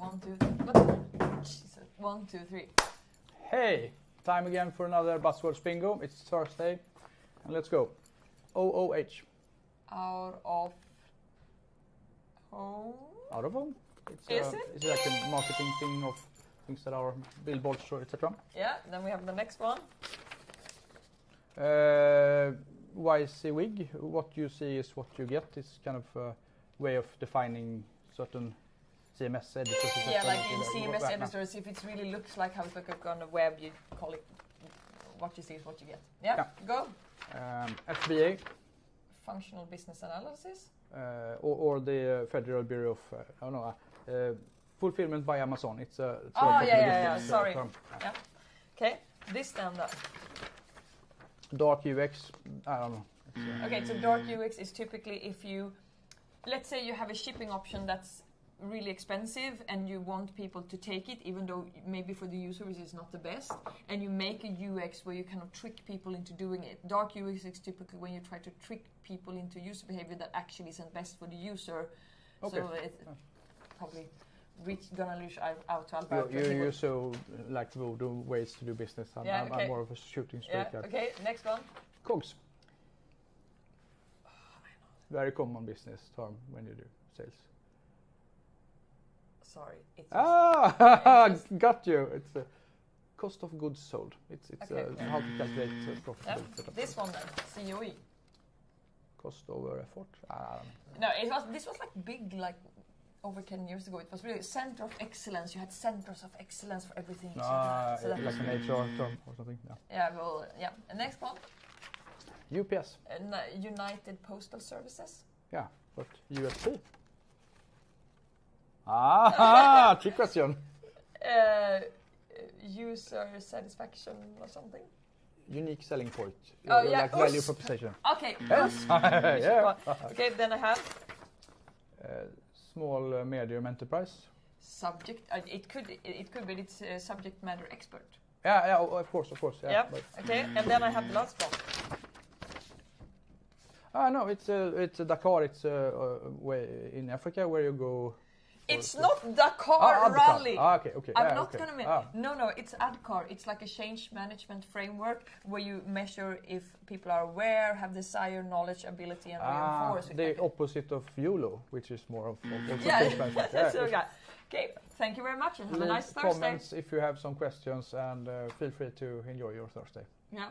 One, two, three. Jesus. One, two, three. Hey, time again for another buzzword bingo. It's Thursday, and let's go. OOH. Out of home. Out of home. It's, Is uh, it? It's like a marketing thing of things that are billboards or etc. Yeah. Then we have the next one. Uh, WYSIWYG. What you see is what you get. It's kind of a way of defining certain CMS editors. Yeah, like in Uh, CMS yeah. editors, if it really looks like how it looks on the web, you call it what you see is what you get. Yeah. Yeah. Go. Um, FBA Functional business analysis. uh, or, or the uh, Federal Bureau of uh, I don't know. Uh, fulfillment by Amazon. It's a. It's Oh, popular yeah, yeah, yeah, uh, sorry. term. Yeah. Okay. This then though. Dark UX. I don't know. Uh, Okay, so dark UX is typically if you, let's say you have a shipping option that's really expensive and you want people to take it, even though maybe for the users it's not the best, and you make a UX where you kind of trick people into doing it. Dark UX is typically when you try to trick people into user behavior that actually isn't best for the user. Okay. So it's probably reach, gonna reach out to Alberto. you, He you will- so uh, like voodoo ways to do business. I'm, Yeah, I'm, okay. I'm more of a shooting straight yeah, guy. okay, next one. Cogs. Very common business term when you do sales. Sorry, it's Ah, Yes. got you. It's a cost of goods sold. It's it's Okay. uh, how to calculate uh, yeah. profitability. This one then, COE. Cost over effort. I. No, it was. This was like big, like over ten years ago. It was really center of excellence. You had centers of excellence for everything. so Ah, so like was- an HR term or something. Yeah. yeah, well, yeah. And next one, UPS. uh, United Postal Services. Yeah, but USP. Ah, trick question. Uh, user satisfaction or something. Unique selling point. Oh, yeah, Like value proposition. Okay. Yes. yeah. Okay, then I have Uh, small, uh, medium enterprise. subject. Uh, it could. It, it could be. It's uh, subject matter expert. Yeah, yeah, of course, of course. Yeah. Yeah. Okay, and then I have the last one. ah, no, it's uh, it's Dakar. It's uh, way in Africa where you go. It's not Dakar Ah. Rally. Ah, okay, okay. I'm yeah, not okay. gonna. Ah, No, no, it's ADKAR. It's like a change management framework where you measure if people are aware, have desire, knowledge, ability, and ah, reinforce. the exactly. opposite of YOLO, which is more of, of Yeah. change management. Yeah, so yeah. Okay, thank you very much and have Leave a nice Thursday. comments if you have some questions, and uh, feel free to enjoy your Thursday. Yeah.